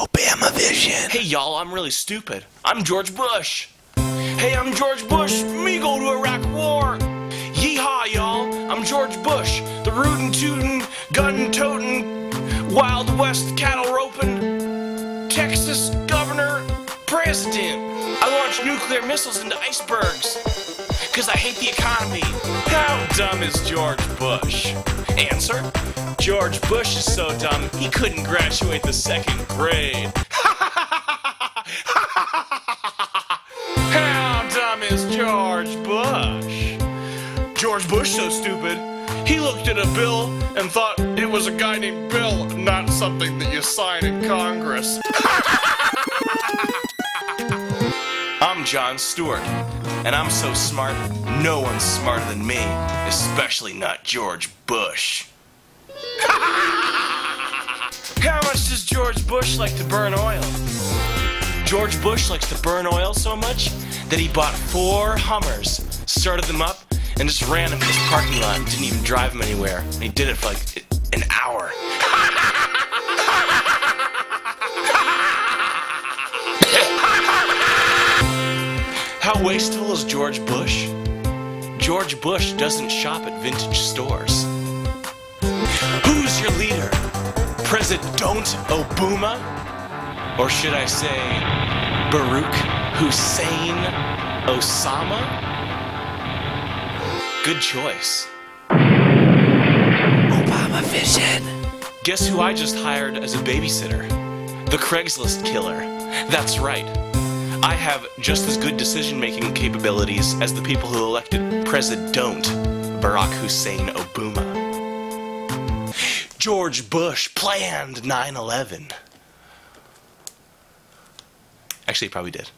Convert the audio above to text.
Obama Vision. Hey y'all, I'm really stupid. I'm George Bush. Hey, I'm George Bush. Me go to Iraq War. Yeehaw, y'all. I'm George Bush. The rootin' tootin', gun totin', Wild West cattle ropin', Texas governor, president. I launch nuclear missiles into icebergs. Cause I hate the economy. Dumb is George Bush? Answer George Bush is so dumb he couldn't graduate the second grade. How dumb is George Bush? George Bush so stupid, he looked at a bill and thought it was a guy named Bill, not something that you sign in Congress. I'm Jon Stewart, and I'm so smart, no one's smarter than me, especially not George Bush. How much does George Bush like to burn oil? George Bush likes to burn oil so much that he bought four Hummers, started them up, and just ran them in his parking lot and didn't even drive them anywhere. And he did it for like an hour. How wasteful is George Bush? George Bush doesn't shop at vintage stores. Who's your leader? President Don't Obama? Or should I say, Barack Hussein Osama? Good choice. Obama Vision. Guess who I just hired as a babysitter? The Craigslist killer. That's right. I have just as good decision making capabilities as the people who elected President Barack Hussein Obama. George Bush planned 9 11. Actually, he probably did.